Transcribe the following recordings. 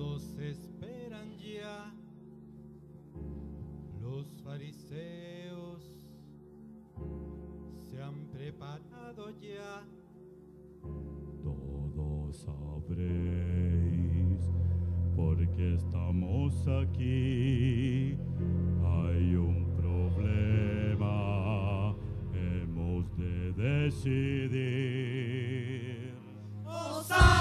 todos esperan ya. Los fariseos se han preparado ya. Todos sabréis porque estamos aquí. Hay un problema. Hemos de decidir. ¡Osa!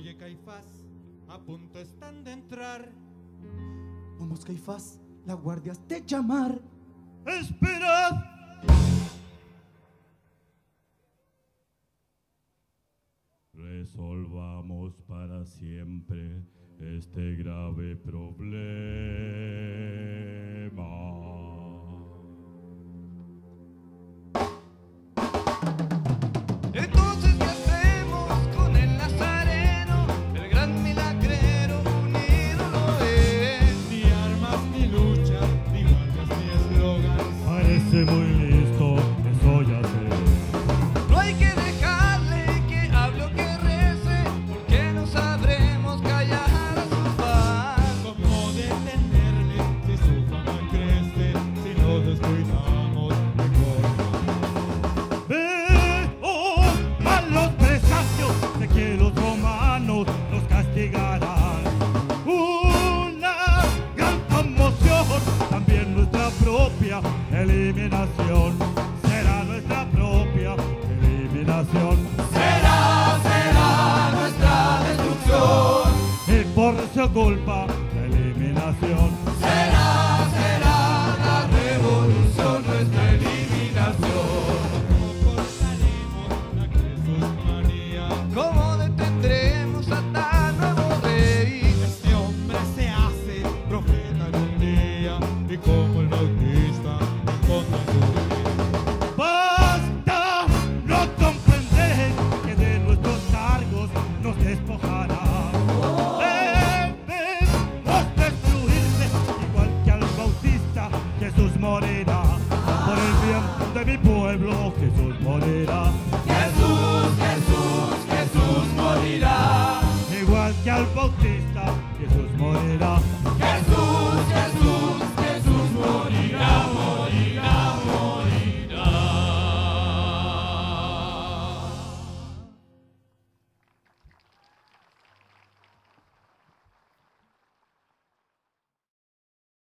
Oye, Caifás, a punto están de entrar. Vamos, Caifás, la guardia te llamar. ¡Esperad! Resolvamos para siempre este grave problema. eliminación será nuestra propia eliminación. Será, será nuestra destrucción. Y por su culpa, la eliminación será. voted.